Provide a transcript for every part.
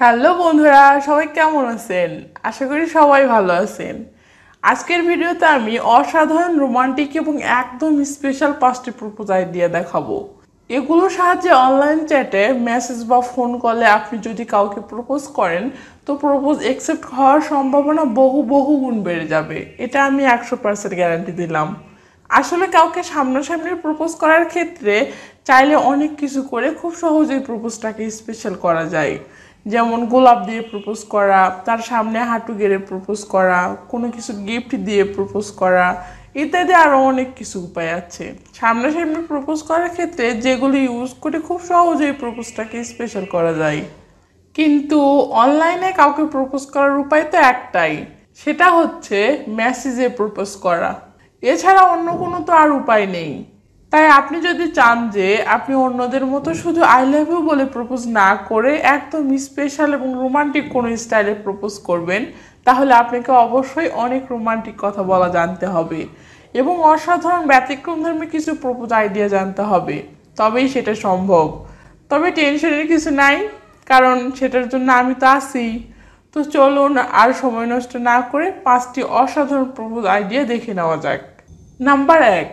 Hello বন্ধুরা, সবাই কেমন আছেন? আশা করি সবাই ভালো আছেন। আজকের ভিডিওতে আমি অসাধারণ রোমান্টিক এবং একদম স্পেশাল পাঁচটি প্রপোজ আইডিয়া দেখাবো। এগুলোর সাহায্যে অনলাইন চ্যাটে মেসেজ বা ফোন কলে আপনি যদি কাউকে প্রপোজ করেন, তো প্রপোজ অ্যাকসেপ্ট হওয়ার সম্ভাবনা বহু বহু গুণ বেড়ে যাবে। এটা আমি একশো পার্সেন্ট গ্যারান্টি দিলাম। আসলে কাউকে সামনাসামনি প্রপোজ করার ক্ষেত্রে চাইলে অনেক কিছু করে খুব সহজেই প্রপোজটাকে স্পেশাল করা যায়। যেমন গোলাপ দিয়ে প্রপোজ করা, তার সামনে হাঁটু গেড়ে প্রপোজ করা, কোনো কিছু গিফট দিয়ে প্রপোজ করা, ইত্যাদি আরও অনেক কিছু উপায় আছে। সামনাসামনি প্রপোজ করার ক্ষেত্রে যেগুলি ইউজ করে খুব সহজেই প্রপোজটাকে স্পেশাল করা যায়। কিন্তু অনলাইনে কাউকে প্রপোজ করার উপায় তো একটাই, সেটা হচ্ছে মেসেজে প্রপোজ করা। এছাড়া অন্য কোনো তো আর উপায় নেই। তাই আপনি যদি চান যে আপনি অন্যদের মতো শুধু আই লাভ ইউ বলে প্রপোজ না করে একদম স্পেশাল এবং রোমান্টিক কোনো স্টাইলে প্রপোজ করবেন, তাহলে আপনাকে অবশ্যই অনেক রোমান্টিক কথা বলা জানতে হবে এবং অসাধারণ ব্যতিক্রম ব্যতিক্রমধর্মী কিছু প্রপোজ আইডিয়া জানতে হবে। তবেই সেটা সম্ভব। তবে টেনশনের কিছু নাই, কারণ সেটার জন্য আমি তো আছি। তো চলুন আর সময় নষ্ট না করে পাঁচটি অসাধারণ প্রপোজ আইডিয়া দেখে নেওয়া যাক। নাম্বার এক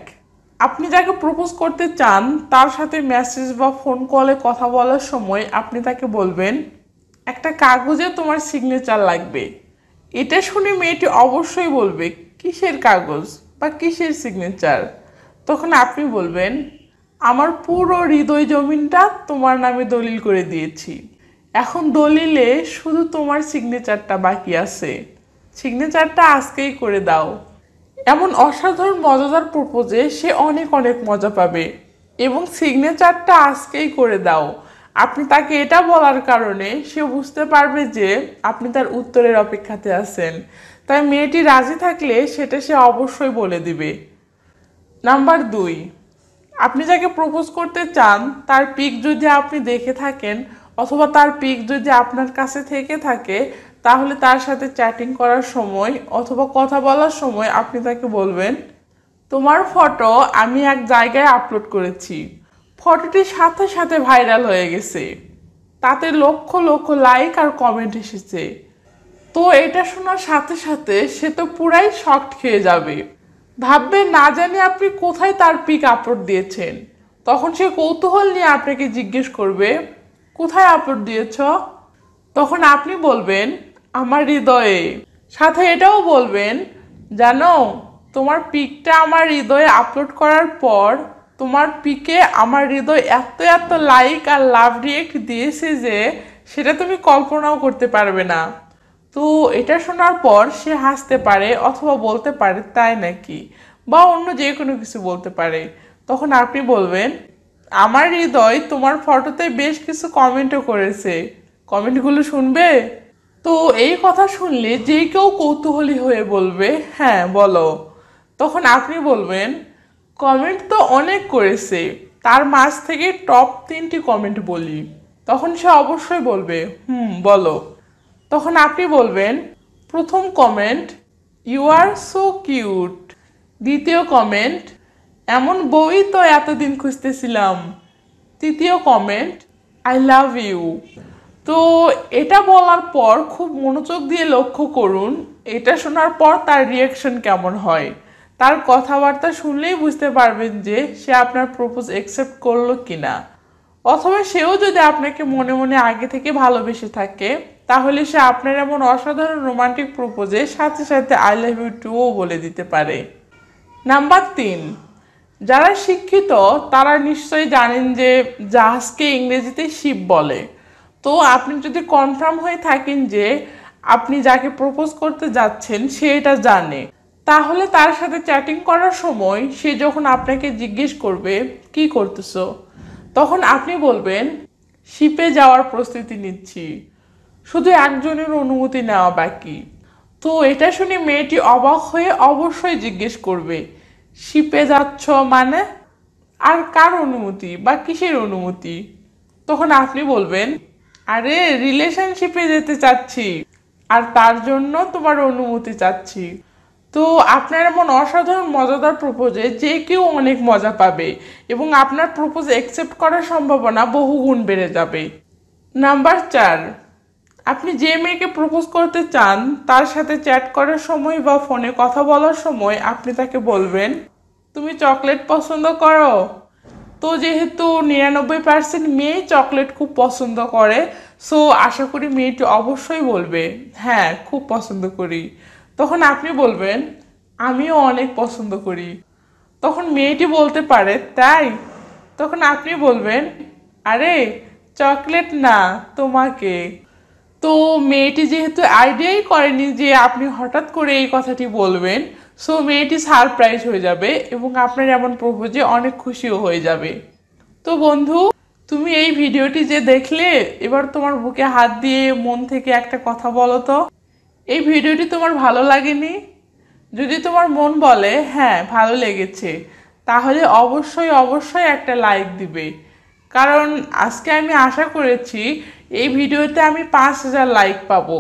আপনি যাকে প্রপোজ করতে চান, তার সাথে মেসেজ বা ফোন কলে কথা বলার সময় আপনি তাকে বলবেন, একটা কাগজে তোমার সিগনেচার লাগবে। এটা শুনে মেয়েটি অবশ্যই বলবে, কিসের কাগজ বা কিসের সিগনেচার তখন আপনি বলবেন, আমার পুরো হৃদয় জমিনটা তোমার নামে দলিল করে দিয়েছি। এখন দলিলে শুধু তোমার সিগনেচারটা বাকি আছে। সিগনেচারটা আজকেই করে দাও। এমন অসাধারণ মজাদার প্রপোজে সে অনেক অনেক মজা পাবে। এবং সিগনেচারটা আজকেই করে দাও। আপনি তাকে এটা বলার কারণে সে বুঝতে পারবে যে আপনি তার উত্তরের অপেক্ষাতে আছেন। তাই মেয়েটি রাজি থাকলে সেটা সে অবশ্যই বলে দিবে। নাম্বার দুই, আপনি যাকে প্রপোজ করতে চান, তার পিক যদি আপনি দেখে থাকেন, অথবা তার পিক যদি আপনার কাছে থেকে থাকে তাহলে তার সাথে চ্যাটিং করার সময় অথবা কথা বলার সময় আপনি তাকে বলবেন, তোমার ফটো আমি এক জায়গায় আপলোড করেছি। ফটোটি সাথে সাথে ভাইরাল হয়ে গেছে। তাতে লক্ষ লক্ষ লাইক আর কমেন্ট এসেছে। তো এটা শোনার সাথে সাথে সে তো পুরাই শক্ট খেয়ে যাবে। ভাববে না জানি আপনি কোথায় তার পিক আপলোড দিয়েছেন। তখন সে কৌতূহল নিয়ে আপনাকে জিজ্ঞেস করবে, কোথায় আপলোড দিয়েছ? তখন আপনি বলবেন আমার হৃদয়ে। সাথে এটাও বলবেন, জানো, তোমার পিকটা আমার হৃদয়ে আপলোড করার পর তোমার পিকে আমার হৃদয় এত এত লাইক আর লাভ রিয়েক্ট দিয়েছে যে সেটা তুমি কল্পনাও করতে পারবে না। তো এটা শোনার পর সে হাসতে পারে অথবা বলতে পারে তাই নাকি, বা অন্য যে কোনো কিছু বলতে পারে। তখন আপনি বলবেন, আমার হৃদয় তোমার ফটোতে বেশ কিছু কমেন্টও করেছে। কমেন্টগুলো শুনবে? তো এই কথা শুনলে যে কেউ কৌতূহলী হয়ে বলবে হ্যাঁ বলো। তখন আপনি বলবেন, কমেন্ট তো অনেক করেছে, তার মাঝ থেকে টপ তিনটি কমেন্ট বলি। তখন সে অবশ্যই বলবে, হুম, বলো। তখন আপনি বলবেন, প্রথম comment you are so cute দ্বিতীয় কমেন্ট, এমন বই তো এতদিন খুঁজতেছিলাম। তৃতীয় কমেন্ট আই লাভ ইউ তো এটা বলার পর খুব মনোযোগ দিয়ে লক্ষ্য করুন, এটা শোনার পর তার রিয়াকশন কেমন হয়? তার কথাবার্তা শুনলেই বুঝতে পারবেন যে সে আপনার প্রপোজ অ্যাকসেপ্ট করল কিনা। অথবা সেও যদি আপনাকে মনে মনে আগে থেকে ভালোবেসে থাকে, তাহলে সে আপনার এমন অসাধারণ রোমান্টিক প্রপোজে সাথে সাথে আই লাভ ইউ টুও বলে দিতে পারে। নাম্বার তিন, যারা শিক্ষিত, তারা নিশ্চয়ই জানেন যে জাহাজকে ইংরেজিতে শিপ বলে। তো আপনি যদি কনফার্ম হয়ে থাকেন যে আপনি যাকে প্রপোজ করতে যাচ্ছেন, সে এটা জানে। তাহলে তার সাথে চ্যাটিং করার সময় সে যখন আপনাকে জিজ্ঞেস করবে, কি করতেছো? তখন আপনি বলবেন শিপে যাওয়ার প্রস্তুতি নিচ্ছি। শুধু একজনের অনুমতি নেওয়া বাকি। তো এটা শুনে মেয়েটি অবাক হয়ে অবশ্যই জিজ্ঞেস করবে শিপে যাচ্ছ মানে? আর কার অনুমতি বা কিসের অনুমতি? তখন আপনি বলবেন আরে রিলেশনশিপে যেতে চাচ্ছি। আর তার জন্য তোমার অনুমতি চাচ্ছি। তো আপনার এমন অসাধারণ, মজাদার প্রপোজে যে কেউ অনেক মজা পাবে এবং আপনার প্রপোজ অ্যাকসেপ্ট করার সম্ভাবনা বহুগুণ বেড়ে যাবে। নাম্বার চার, আপনি যে মেয়েকে প্রপোজ করতে চান, তার সাথে চ্যাট করার সময় বা ফোনে কথা বলার সময় আপনি তাকে বলবেন, তুমি চকলেট পছন্দ করো? তো যেহেতু নিরানব্বই পার্সেন্ট মেয়ে চকলেট খুব পছন্দ করে সো আশা করি মেয়েটি অবশ্যই বলবে হ্যাঁ খুব পছন্দ করি। তখন আপনি বলবেন, আমিও অনেক পছন্দ করি। তখন মেয়েটি বলতে পারে, তাই? তখন আপনি বলবেন, আরে চকলেট না, তোমাকে। তো মেয়েটি যেহেতু আইডিয়াই করেনি যে আপনি হঠাৎ করে এই কথাটি বলবেন সো মেয়েটি সারপ্রাইজ হয়ে যাবে এবং আপনার এমন প্রপোজে অনেক খুশিও হয়ে যাবে। তো বন্ধু, তুমি এই ভিডিওটি যে দেখলে, এবার তোমার বুকে হাত দিয়ে মন থেকে একটা কথা বলো তো। এই ভিডিওটি তোমার ভালো লাগেনি? যদি তোমার মন বলে হ্যাঁ ভালো লেগেছে, তাহলে অবশ্যই অবশ্যই একটা লাইক দিবে। কারণ আজকে আমি আশা করেছি এই ভিডিওতে আমি পাঁচ হাজার লাইক পাবো।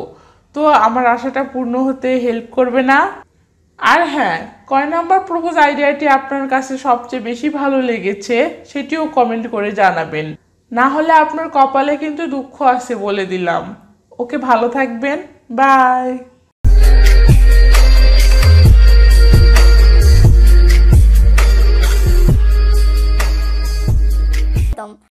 তো আমার আশাটা পূর্ণ হতে হেল্প করবে না। আর হ্যাঁ কয় নাম্বার প্রপোজ আইডিয়াটি আপনার কাছে সবচেয়ে বেশি ভালো লেগেছে সেটিও কমেন্ট করে জানাবেন। না হলে আপনার কপালে কিন্তু দুঃখ আছে বলে দিলাম। ওকে ভালো থাকবেন। বাই